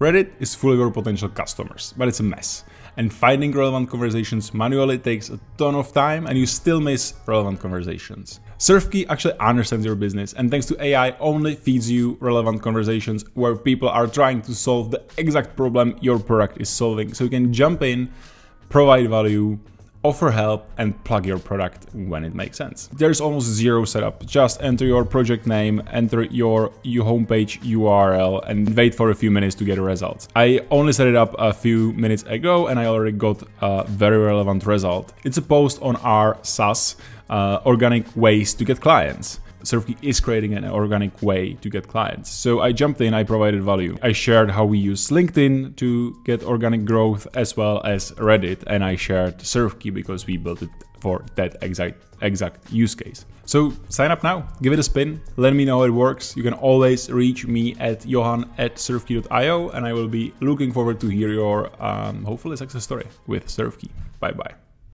Reddit is full of your potential customers, but it's a mess. And finding relevant conversations manually takes a ton of time and you still miss relevant conversations. SurfKey actually understands your business and thanks to AI only feeds you relevant conversations where people are trying to solve the exact problem your product is solving. So you can jump in, provide value, offer help and plug your product when it makes sense. There's almost zero setup. Just enter your project name, enter your, your homepage URL and wait for a few minutes to get a result. I only set it up a few minutes ago and I already got a very relevant result. It's a post on our SaaS, uh, organic ways to get clients. SurfKey is creating an organic way to get clients. So I jumped in, I provided value. I shared how we use LinkedIn to get organic growth as well as Reddit and I shared SurfKey because we built it for that exact exact use case. So sign up now, give it a spin, let me know how it works. You can always reach me at johan at surfkey.io and I will be looking forward to hear your um, hopefully success story with SurfKey. Bye bye.